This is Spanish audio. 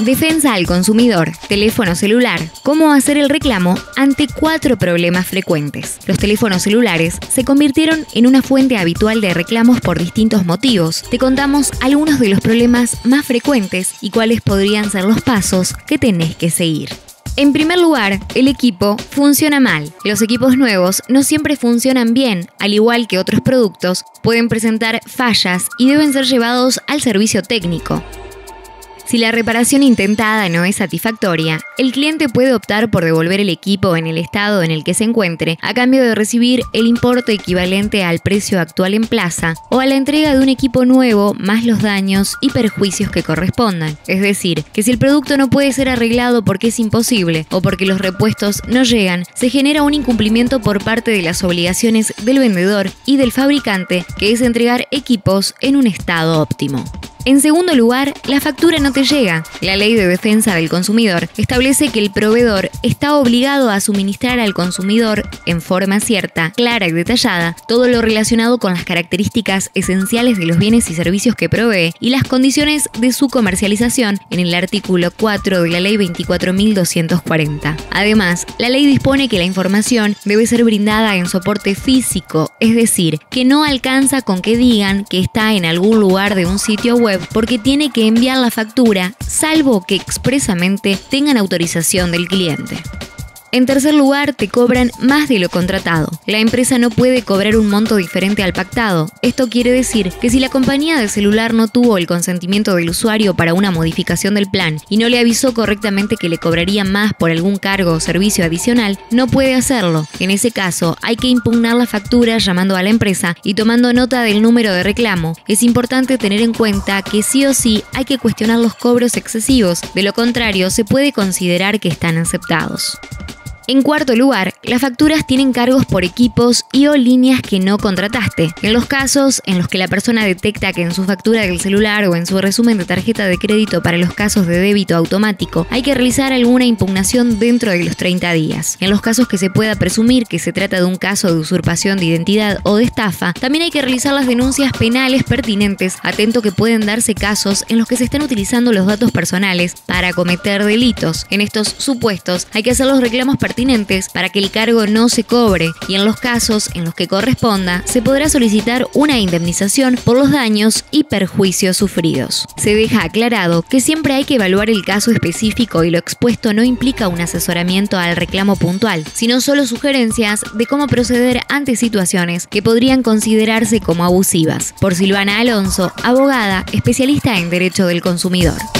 Defensa al consumidor, teléfono celular, cómo hacer el reclamo ante cuatro problemas frecuentes. Los teléfonos celulares se convirtieron en una fuente habitual de reclamos por distintos motivos. Te contamos algunos de los problemas más frecuentes y cuáles podrían ser los pasos que tenés que seguir. En primer lugar, el equipo funciona mal. Los equipos nuevos no siempre funcionan bien, al igual que otros productos, pueden presentar fallas y deben ser llevados al servicio técnico. Si la reparación intentada no es satisfactoria, el cliente puede optar por devolver el equipo en el estado en el que se encuentre a cambio de recibir el importe equivalente al precio actual en plaza o a la entrega de un equipo nuevo más los daños y perjuicios que correspondan. Es decir, que si el producto no puede ser arreglado porque es imposible o porque los repuestos no llegan, se genera un incumplimiento por parte de las obligaciones del vendedor y del fabricante, que es entregar equipos en un estado óptimo. En segundo lugar, la factura no te llega. La Ley de Defensa del Consumidor establece que el proveedor está obligado a suministrar al consumidor, en forma cierta, clara y detallada, todo lo relacionado con las características esenciales de los bienes y servicios que provee y las condiciones de su comercialización en el artículo 4 de la Ley 24.240. Además, la ley dispone que la información debe ser brindada en soporte físico, es decir, que no alcanza con que digan que está en algún lugar de un sitio web porque tiene que enviar la factura, salvo que expresamente tengan autorización del cliente. En tercer lugar, te cobran más de lo contratado. La empresa no puede cobrar un monto diferente al pactado. Esto quiere decir que si la compañía de celular no tuvo el consentimiento del usuario para una modificación del plan y no le avisó correctamente que le cobraría más por algún cargo o servicio adicional, no puede hacerlo. En ese caso, hay que impugnar la factura llamando a la empresa y tomando nota del número de reclamo. Es importante tener en cuenta que sí o sí hay que cuestionar los cobros excesivos, de lo contrario se puede considerar que están aceptados. En cuarto lugar, las facturas tienen cargos por equipos y o líneas que no contrataste. En los casos en los que la persona detecta que en su factura del celular o en su resumen de tarjeta de crédito para los casos de débito automático hay que realizar alguna impugnación dentro de los 30 días. En los casos que se pueda presumir que se trata de un caso de usurpación de identidad o de estafa, también hay que realizar las denuncias penales pertinentes, atento que pueden darse casos en los que se están utilizando los datos personales para cometer delitos. En estos supuestos hay que hacer los reclamos para que el cargo no se cobre y en los casos en los que corresponda se podrá solicitar una indemnización por los daños y perjuicios sufridos. Se deja aclarado que siempre hay que evaluar el caso específico y lo expuesto no implica un asesoramiento al reclamo puntual, sino solo sugerencias de cómo proceder ante situaciones que podrían considerarse como abusivas. Por Silvana Alonso, abogada, especialista en Derecho del Consumidor.